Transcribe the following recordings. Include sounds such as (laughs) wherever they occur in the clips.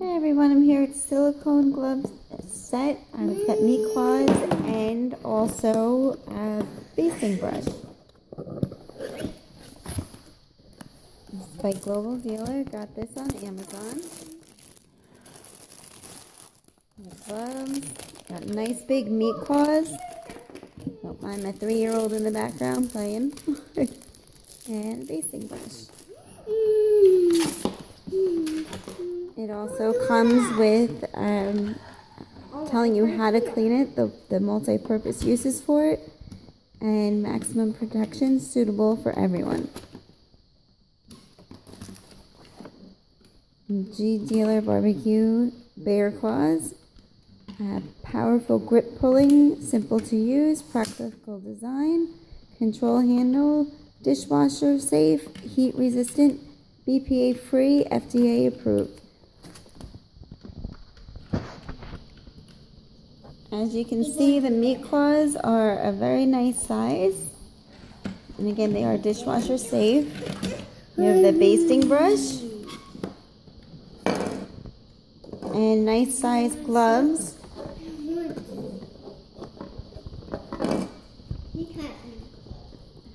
Hey everyone, I'm here at Silicone Gloves set. I've got meat claws and also a basting brush. This is by Global Dealer. Got this on Amazon. Gloves. Got nice big meat claws. Don't mind my three-year-old in the background playing. (laughs) and basting brush. It also comes with um, telling you how to clean it, the, the multi-purpose uses for it, and maximum protection suitable for everyone. Gdealer Barbecue Bear Claws. Uh, powerful grip pulling, simple to use, practical design, control handle, dishwasher safe, heat resistant, BPA free, FDA approved. As you can see, the meat claws are a very nice size. And again, they are dishwasher safe. You have the basting brush. And nice size gloves.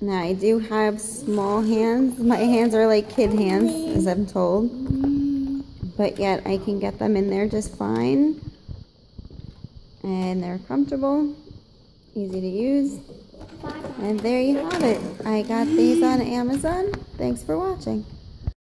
Now I do have small hands. My hands are like kid hands, as I'm told. But yet I can get them in there just fine and they're comfortable, easy to use. And there you have it. I got these on Amazon. Thanks for watching.